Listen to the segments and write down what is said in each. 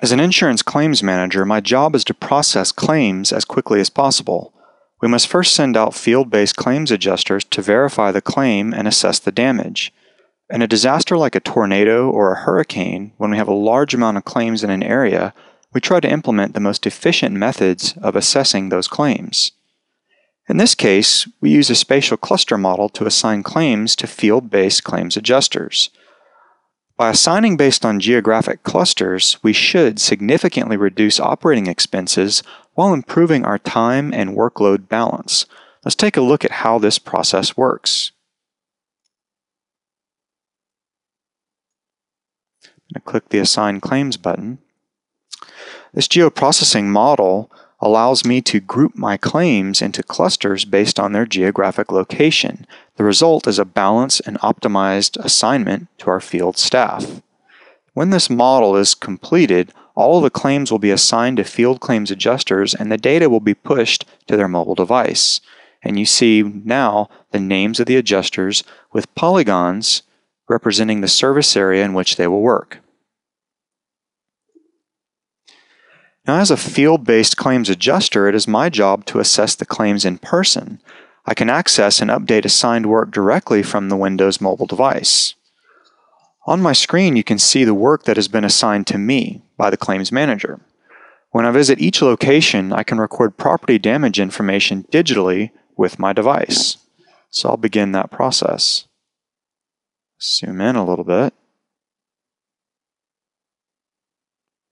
As an insurance claims manager, my job is to process claims as quickly as possible. We must first send out field based claims adjusters to verify the claim and assess the damage. In a disaster like a tornado or a hurricane, when we have a large amount of claims in an area, we try to implement the most efficient methods of assessing those claims. In this case, we use a spatial cluster model to assign claims to field based claims adjusters. By assigning based on geographic clusters, we should significantly reduce operating expenses while improving our time and workload balance. Let's take a look at how this process works. To click the Assign Claims button. This geoprocessing model allows me to group my claims into clusters based on their geographic location. The result is a balanced and optimized assignment to our field staff. When this model is completed, all of the claims will be assigned to field claims adjusters and the data will be pushed to their mobile device. And you see now the names of the adjusters with polygons representing the service area in which they will work. Now, as a field based claims adjuster, it is my job to assess the claims in person. I can access and update assigned work directly from the Windows mobile device. On my screen, you can see the work that has been assigned to me by the claims manager. When I visit each location, I can record property damage information digitally with my device. So I'll begin that process. Zoom in a little bit.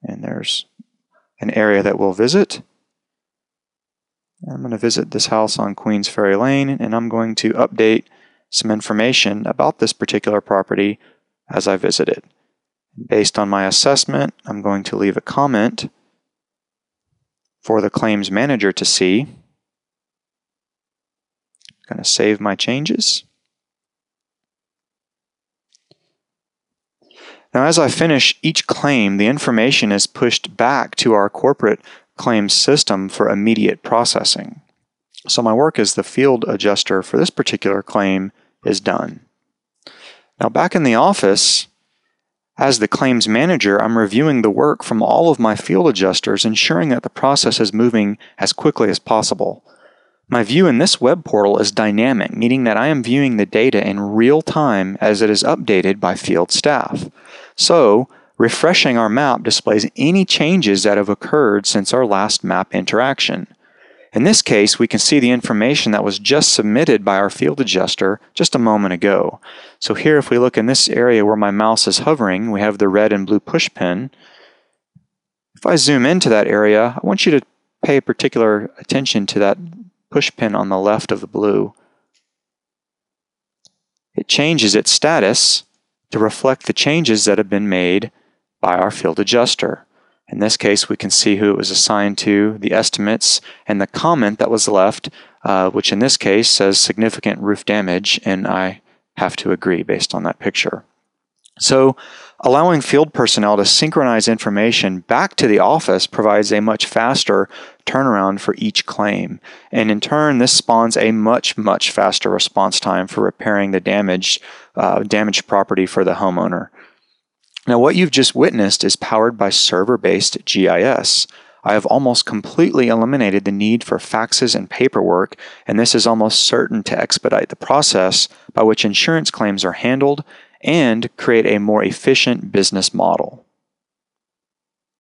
And there's an area that we'll visit. I'm going to visit this house on Queens Ferry Lane and I'm going to update some information about this particular property as I visit it. Based on my assessment, I'm going to leave a comment for the claims manager to see. I'm going to save my changes. Now, as I finish each claim, the information is pushed back to our corporate claims system for immediate processing. So my work as the field adjuster for this particular claim is done. Now, back in the office, as the claims manager, I'm reviewing the work from all of my field adjusters, ensuring that the process is moving as quickly as possible. My view in this web portal is dynamic, meaning that I am viewing the data in real time as it is updated by field staff. So, refreshing our map displays any changes that have occurred since our last map interaction. In this case, we can see the information that was just submitted by our field adjuster just a moment ago. So here, if we look in this area where my mouse is hovering, we have the red and blue push pin. If I zoom into that area, I want you to pay particular attention to that push pin on the left of the blue. It changes its status to reflect the changes that have been made by our field adjuster. In this case, we can see who it was assigned to, the estimates, and the comment that was left, uh, which in this case says significant roof damage, and I have to agree based on that picture. So allowing field personnel to synchronize information back to the office provides a much faster turnaround for each claim. And in turn, this spawns a much, much faster response time for repairing the damaged, uh, damaged property for the homeowner. Now, what you've just witnessed is powered by server based GIS. I have almost completely eliminated the need for faxes and paperwork, and this is almost certain to expedite the process by which insurance claims are handled and create a more efficient business model.